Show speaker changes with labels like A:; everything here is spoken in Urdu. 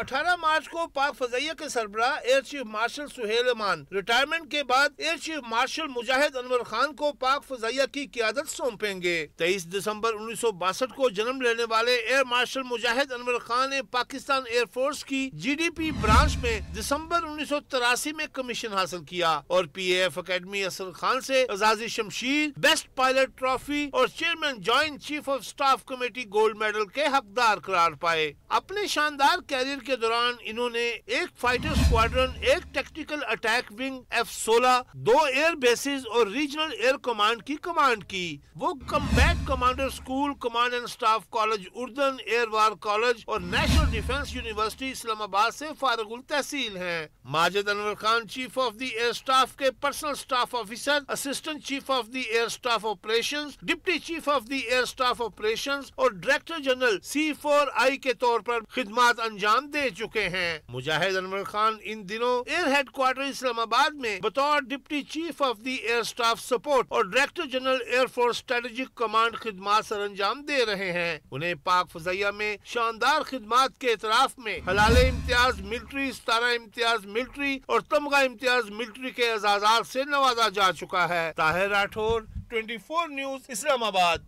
A: اٹھارہ مارچ کو پاک فضائیہ کے سربراہ ایئر چیف مارشل سہیل امان، ریٹائرمنٹ کے بعد air chief marshal Mujahid Anwar Khan کو پاک فضائیہ کی قیادت سونپیں گے۔ تیئیس دسمبر انیس سو باسٹھ کو جنم لینے والے ایئر مارشل مجاہد انور خان نے پاکستان ایئر فورس کی جی ڈی پی برانچ میں دسمبر انیس سو تراسی میں کمیشن حاصل کیا اور پی اے ایف اکیڈمی اصل خان سے اعزازی شمشیر، بیسٹ پائلٹ ٹرافی اور chairman joint chief of staff committee gold medal کے حقدار قرار پائے۔ اپنے شاندار کیریئر کے دوران انہوں نے ایک فائٹر سکواڈرن، ایک ٹیکٹیکل اٹیک ونگ ایف سولہ، دو ایئر بیسز اور ریجنل ایئر کمانڈ کی کمانڈ کی۔ وہ combat commander school, command and staff college, اردن ایئر وار کالج اور national defence university Islamabad سے فارغ التحصیل ہیں۔ Majid Anwar Khan, chief of the air staff کے personal staff officer, assistant chief of the air staff operation deputy chief of the air staff operation اور director general C four I کے طور پر خدمات انجام دے چکے ہیں۔ مجاہد انور خان ان دنوں ایئر ہیڈ کوارٹر اسلام آباد میں بطور deputy chief of the air staff support اور director general air force strategic command خدمات سر انجام دے رہے ہیں۔ انہیں پاک فضائیہ میں شاندار خدمات کے اعتراف میں حلال امتیاز ملٹری، ستارہ امتیاز ملٹری اور تمغہ امتیاز ملٹری کے اعزازات سے نوازا جا چکا ہے۔ Tahir Rathore twenty four news, Islamabad.